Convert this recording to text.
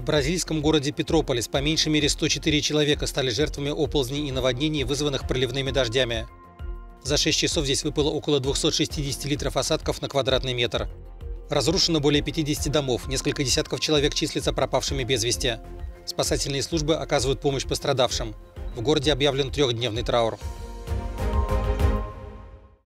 В бразильском городе Петрополис по меньшей мере 104 человека стали жертвами оползней и наводнений, вызванных проливными дождями. За 6 часов здесь выпало около 260 литров осадков на квадратный метр. Разрушено более 50 домов, несколько десятков человек числятся пропавшими без вести. Спасательные службы оказывают помощь пострадавшим. В городе объявлен трехдневный траур.